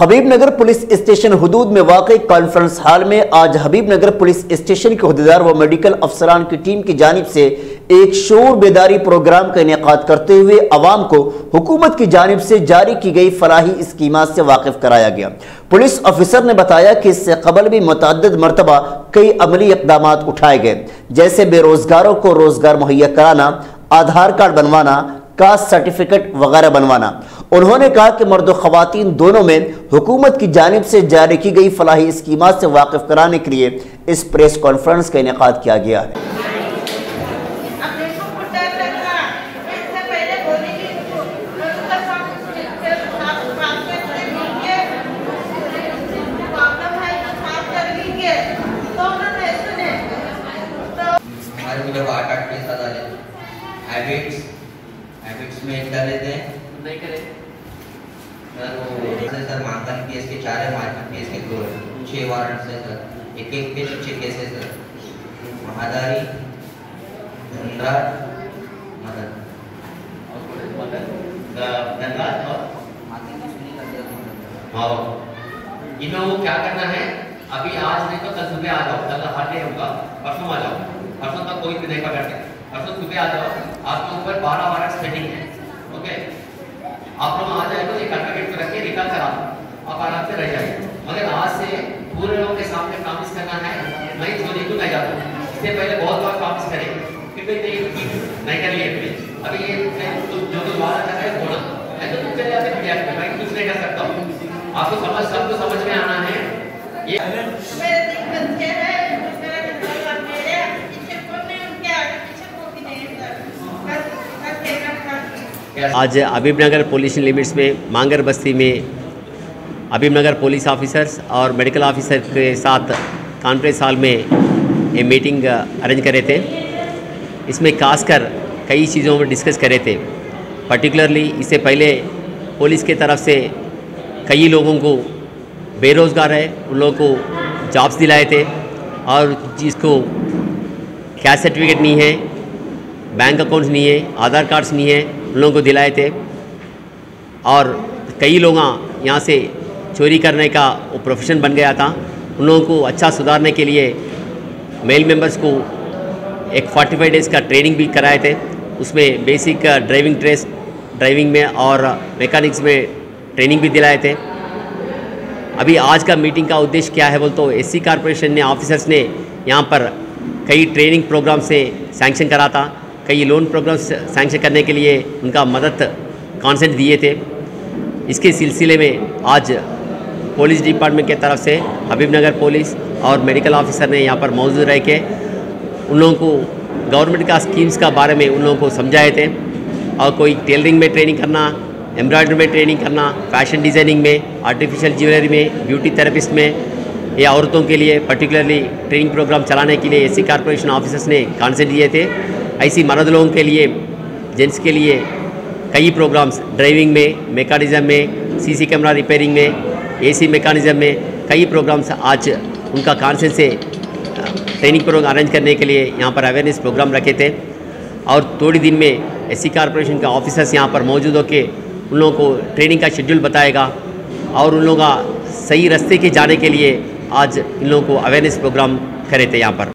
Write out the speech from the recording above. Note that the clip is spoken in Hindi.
हबीबनगर पुलिस स्टेशन हदूद में वाकई कॉन्फ्रेंस हॉल में आज हबीबनगर पुलिस स्टेशन के अहदेदार व मेडिकल अफसरान की टीम की जानब से एक शोर बेदारी प्रोग्राम का इनका करते हुए अवाम को हुकूमत की जानब से जारी की गई फलाही स्कीम से वाकिफ कराया गया। पुलिस ऑफिसर ने बताया कि इससे कबल भी मुतद मरतबा कई अमली इकदाम उठाए गए, जैसे बेरोजगारों को रोज़गार मुहैया कराना, आधार कार्ड बनवाना, कास्ट सर्टिफिकेट वगैरह बनवाना। उन्होंने कहा कि मर्द खातन दोनों में हुकूमत की जानब से जारी की गई फलाही स्कीम से वाकिफ कराने के लिए इस प्रेस कॉन्फ्रेंस का इनका किया गया। है हैबिट्स हैबिट्स में कर लेते नहीं करे। सर सर मांगन केस के चार है मार्केट केस के दो है। छह वारंट है, सर। एक एक केस छह केस है, सर। महादारी, धनराज, मदन। धनराज और? इनमें वो क्या करना है? अभी आज नहीं तो कल सुबह आ जाओ। कल हर डे होगा। परसों आ जाओ। परसों तक कोई भी नहीं। पकड़ते परसों सुबह आ जाओ। आपके ऊपर बारह बारह स्पेंडिंग है ओके आप लोग आ जाए तो एक एडवोकेट को रखिए निकाल कर आप आप आराम से रह जाइए मगर आज से पूरे लोगों के सामने प्रॉमिस करना है मैं छोड़ी को नहीं जाता। इससे पहले बहुत बार प्रॉमिस करें कि भाई नहीं नहीं कर लिए प्लीज़ अभी ये तो जो वादा कर रहे हैं मैं तो तुम चले जाते मीडिया में मैं कुछ नहीं कर सकता हूँ। आपको समझ सबको समझ में आना है। ये आज हबीबनगर पुलिस लिमिट्स में मांगर बस्ती में हबीबनगर पुलिस ऑफिसर्स और मेडिकल ऑफिसर के साथ कॉन्फ्रेंस हॉल में ये मीटिंग अरेंज करे थे। इसमें खासकर कई चीज़ों में डिस्कस करे थे। पर्टिकुलरली इससे पहले पुलिस के तरफ़ से कई लोगों को बेरोज़गार है, उन लोगों को जॉब्स दिलाए थे और जिसको कैश सर्टिफिकेट नहीं है बैंक अकाउंट्स नहीं है, आधार कार्ड्स नहीं है, उन लोगों को दिलाए थे। और कई लोग यहाँ से चोरी करने का वो प्रोफेशन बन गया था। उन लोगों को अच्छा सुधारने के लिए मेल मेंबर्स को एक 45 डेज़ का ट्रेनिंग भी कराए थे। उसमें बेसिक ड्राइविंग ट्रेस ड्राइविंग में और मैकेनिक्स में ट्रेनिंग भी दिलाए थे। अभी आज का मीटिंग का उद्देश्य क्या है बोल तो एससी कारपोरेशन ने ऑफिसर्स ने यहाँ पर कई ट्रेनिंग प्रोग्राम से सैंक्शन करा था। कई लोन प्रोग्राम्स सैंक्शन करने के लिए उनका मदद कॉन्सेंट दिए थे। इसके सिलसिले में आज पुलिस डिपार्टमेंट के तरफ़ से हबीबनगर पुलिस और मेडिकल ऑफिसर ने यहाँ पर मौजूद रह के उन लोगों को गवर्नमेंट का स्कीम्स का बारे में उन लोगों को समझाए थे और कोई टेलरिंग में ट्रेनिंग करना, एम्ब्रॉयडरी में ट्रेनिंग करना, फ़ैशन डिज़ाइनिंग में, आर्टिफिशियल ज्वेलरी में, ब्यूटी थेरेपिस्ट में या औरतों के लिए पर्टिकुलरली ट्रेनिंग प्रोग्राम चलाने के लिए एसी कारपोरेशन ऑफिसर्स ने कॉन्सेंट दिए थे। ऐसी मर्द लोगों के लिए जेंट्स के लिए कई प्रोग्राम्स ड्राइविंग में मेकानिज़म में सीसी कैमरा रिपेयरिंग में एसी मेकानिज़म में कई प्रोग्राम्स आज उनका कॉन्सेंस से ट्रेनिंग प्रोग्राम अरेंज करने के लिए यहाँ पर अवेयरनेस प्रोग्राम रखे थे। और थोड़ी दिन में एससी कॉरपोरेशन के ऑफिसर्स यहाँ पर मौजूद होकर उन लोगों को ट्रेनिंग का शेड्यूल बताएगा और उन लोगों का सही रास्ते के जाने के लिए आज इन लोगों को अवेयरनेस प्रोग्राम करे थे यहाँ पर।